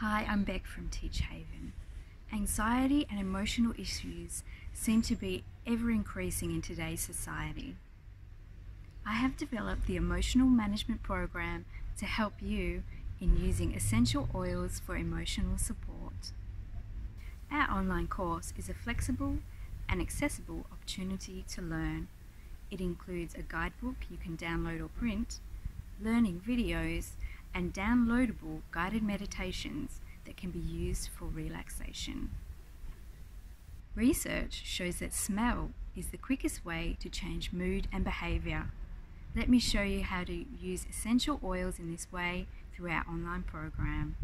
Hi, I'm Beck from Teach Haven. Anxiety and emotional issues seem to be ever increasing in today's society. I have developed the Emotional Management Program to help you in using essential oils for emotional support. Our online course is a flexible and accessible opportunity to learn. It includes a guidebook you can download or print, learning videos, and downloadable guided meditations that can be used for relaxation. Research shows that smell is the quickest way to change mood and behaviour. Let me show you how to use essential oils in this way through our online program.